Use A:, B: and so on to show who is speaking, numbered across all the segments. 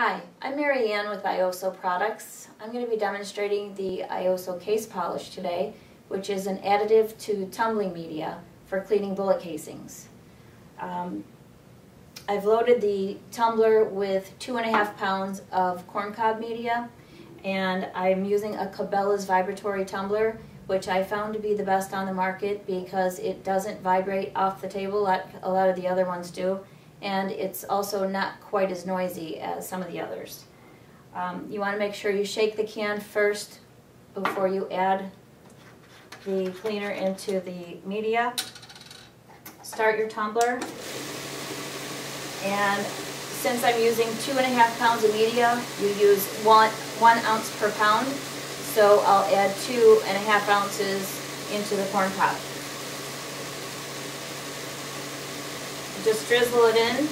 A: Hi, I'm Mary Ann with Iosso Products. I'm going to be demonstrating the Iosso case polish today, which is an additive to tumbling media for cleaning bullet casings. Um, I've loaded the tumbler with two and a half pounds of corncob media and I'm using a Cabela's vibratory tumbler which I found to be the best on the market because it doesn't vibrate off the table like a lot of the other ones do and it's also not quite as noisy as some of the others. Um, you want to make sure you shake the can first before you add the cleaner into the media. Start your tumbler and since I'm using two and a half pounds of media, you use one, one ounce per pound. So I'll add two and a half ounces into the corn pop. Just drizzle it in.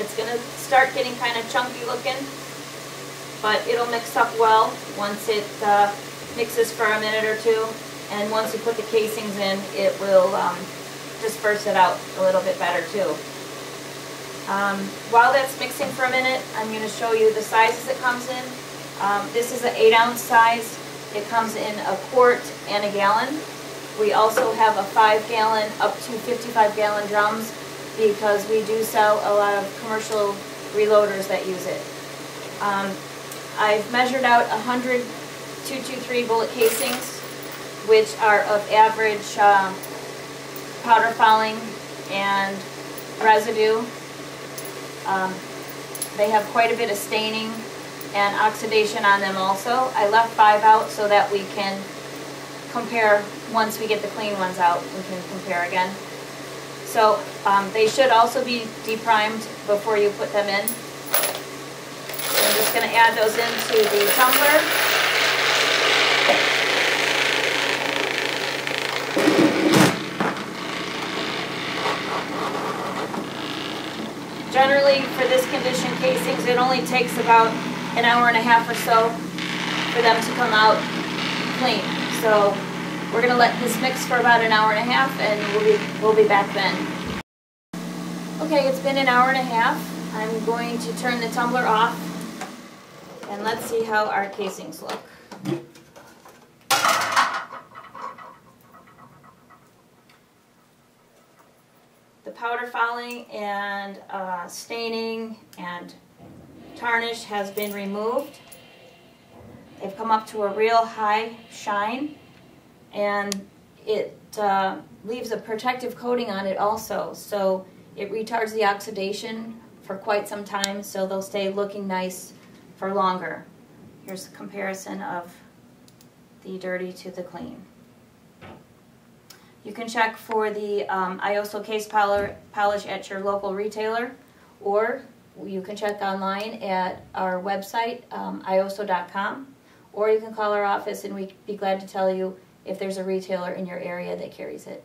A: It's going to start getting kind of chunky looking, but it'll mix up well once it uh, mixes for a minute or two. And once you put the casings in, it will um, disperse it out a little bit better too. Um, while that's mixing for a minute, I'm going to show you the sizes it comes in. Um, this is an 8 ounce size. It comes in a quart and a gallon. We also have a 5 gallon up to 55 gallon drums because we do sell a lot of commercial reloaders that use it. Um, I've measured out 100 223 bullet casings which are of average uh, powder fouling and residue. Um, they have quite a bit of staining and oxidation on them also. I left five out so that we can compare once we get the clean ones out, we can compare again. So um, they should also be deprimed before you put them in. So I'm just going to add those into the tumbler. Generally, for this condition casings, it only takes about an hour and a half or so for them to come out clean. So we're going to let this mix for about an hour and a half and we'll be, we'll be back then. Okay, it's been an hour and a half. I'm going to turn the tumbler off and let's see how our casings look. The powder fouling and uh, staining and tarnish has been removed. They've come up to a real high shine and it uh, leaves a protective coating on it also. So it retards the oxidation for quite some time so they'll stay looking nice for longer. Here's a comparison of the dirty to the clean. You can check for the um, Iosso case polish at your local retailer or you can check online at our website, um, iosso.com, or you can call our office and we'd be glad to tell you if there's a retailer in your area that carries it.